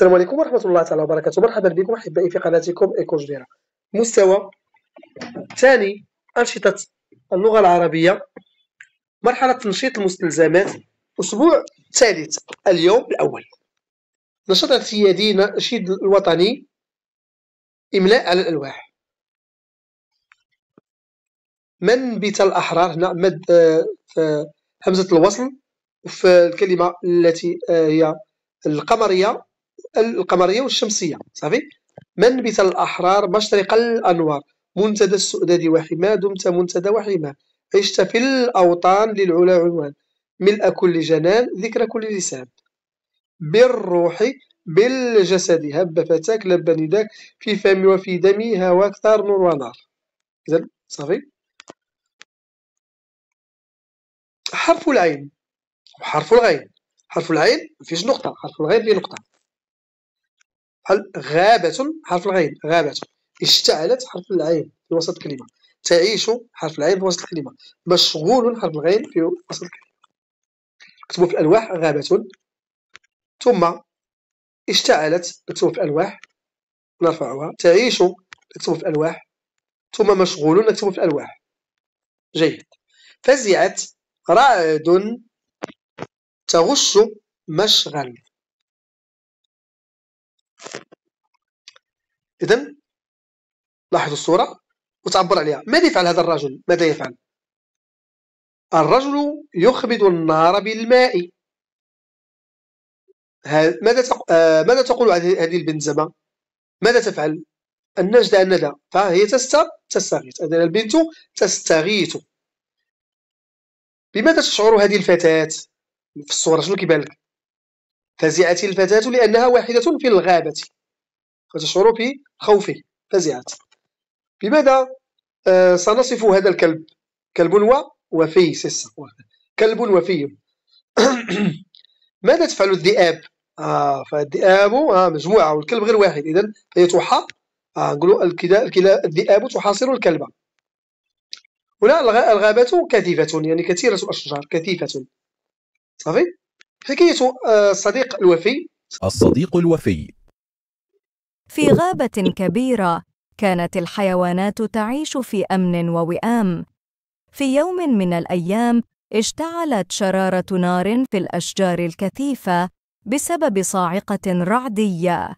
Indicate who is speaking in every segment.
Speaker 1: السلام عليكم ورحمة الله تعالى وبركاته. مرحبا بكم أحبائي في قناتكم إيكو جديرة. مستوى ثاني أنشطة اللغة العربية. مرحلة تنشيط المستلزمات أسبوع ثالث اليوم الأول. نشاط اعتيادي نشيد الوطني. إملاء على الألواح. من بيت الأحرار. هنا مد آه، همزة الوصل في الكلمة التي آه، هي القمرية. القمرية والشمسية صافي؟ من بت الأحرار مشرق الأنوار منتدى السؤدد وحما دمت منتدى وحما عشت في الأوطان للعلا عنوان. ملء كل جنان ذكر كل لسان. بالروح بالجسد هب فتاك لب نداك في فمي وفي دمي هواك ثار نور ونار. إذا صافي؟ حرف العين وحرف الغين حرف العين فيش نقطة حرف الغين فيه نقطة. بحال غابة حرف الغين غابة. اشتعلت حرف العين في وسط الكلمة تعيش حرف العين في وسط الكلمة مشغول حرف الغين في وسط الكلمة كتبوا في الألواح غابة. ثم اشتعلت نكتبوا في الألواح نرفعها تعيش نكتبوا في الألواح. ثم مشغول نكتبوا في الألواح. جيد. فزعت رعد تغش مشغل. إذا لاحظوا الصورة وتعبر عليها. ماذا يفعل هذا الرجل؟ ماذا يفعل؟ الرجل يخبد النار بالماء. ماذا آه، ماذا تقول هذه البنزمة ماذا تفعل؟ النجدة الندى فهي تست تستغيث. إذن البنت تستغيث. بماذا تشعر هذه الفتاة؟ في الصورة شنو كيبان لك؟ فزعت الفتاة لأنها واحدة في الغابة. فتشعر بخوفه فزعت. بماذا؟ آه سنصف هذا الكلب. كلب وفي سيس كلب وفي. ماذا تفعل الذئاب؟ آه فالذئاب آه مجموعة والكلب غير واحد. إذا فهي تحا آه نقولوا الذئاب تحاصر الكلب. هنا الغابة كثيفة يعني كثيرة الأشجار كثيفة. صافي؟ حكاية آه، الصديق الوفي.
Speaker 2: الصديق الوفي.
Speaker 3: في غابة كبيرة كانت الحيوانات تعيش في أمن ووئام. في يوم من الأيام اشتعلت شرارة نار في الأشجار الكثيفة بسبب صاعقة رعدية.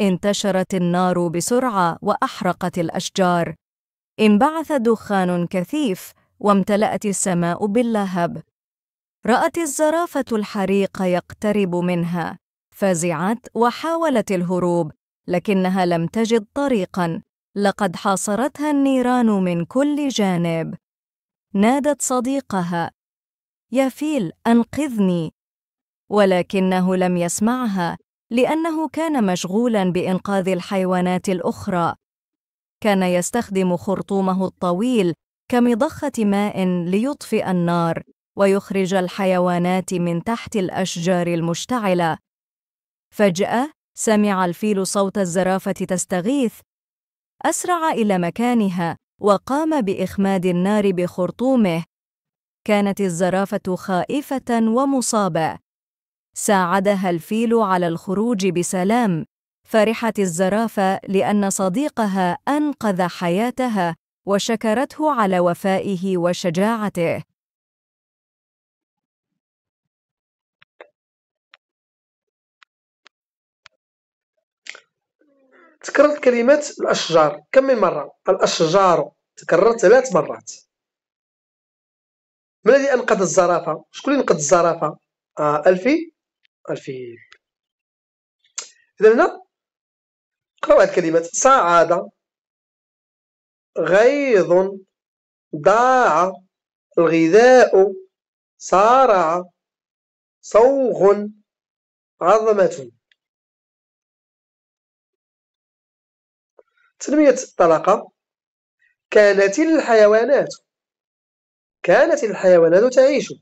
Speaker 3: انتشرت النار بسرعة وأحرقت الأشجار. انبعث دخان كثيف وامتلأت السماء باللهب. رأت الزرافة الحريق يقترب منها. فزعت وحاولت الهروب. لكنها لم تجد طريقا. لقد حاصرتها النيران من كل جانب. نادت صديقها. يا فيل أنقذني. ولكنه لم يسمعها لأنه كان مشغولا بإنقاذ الحيوانات الأخرى. كان يستخدم خرطومه الطويل كمضخة ماء ليطفئ النار ويخرج الحيوانات من تحت الأشجار المشتعلة. فجأة سمع الفيل صوت الزرافة تستغيث. أسرع إلى مكانها وقام بإخماد النار بخرطومه. كانت الزرافة خائفة ومصابة. ساعدها الفيل على الخروج بسلام. فرحت الزرافة لأن صديقها أنقذ حياتها وشكرته على وفائه وشجاعته.
Speaker 1: تكررت كلمة الأشجار كم من مرة؟ الأشجار تكررت ثلاث مرات من الذي أنقذ الزرافة؟ شكون اللي أنقذ الزرافة؟ آه ألفي الفيل إذا هنا قرأوا هذه الكلمات صعد غيظ ضاع الغذاء صارع صوغ عظمة تنمية الطلاقة كانت الحيوانات كانت الحيوانات تعيش.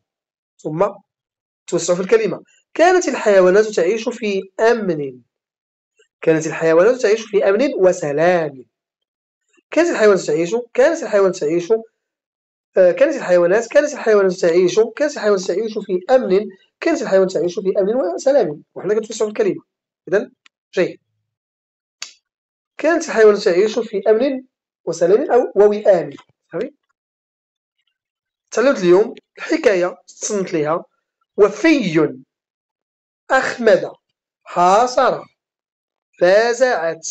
Speaker 1: ثم توسع في الكلمة كانت الحيوانات تعيش في أمن. كانت الحيوانات تعيش في أمن وسلام. كانت الحيوانات تعيش كانت الحيوانات تعيش آه، كانت الحيوانات كانت الحيوانات تعيش كانت الحيوانات تعيش في أمن كانت الحيوانات تعيش في أمن وسلام. وحنا كنتوسعوا الكلمة. إذا جيد. كانت الحيوانات تعيش في أمن وسلام أو ووئام. صافي تعلمت اليوم الحكاية تصنت ليها وفي أخمد حاصر فازعت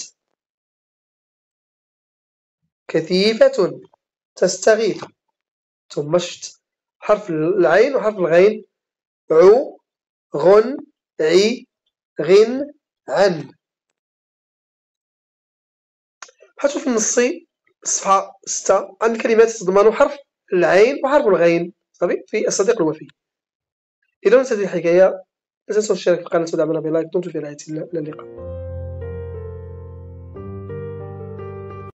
Speaker 1: كثيفة تستغيث. ثم شفت حرف العين وحرف الغين. عو غن عي غن عن. حتى في النصي الصفحة ستة عند كلمات تتضمن حرف العين وحرف الغين صافي؟ في الصديق الوفي. إذا هذه الحكاية لا تنسوا الاشتراك في القناة ودعمنا بلايك. دمتم في رعاية الله. إلى اللقاء.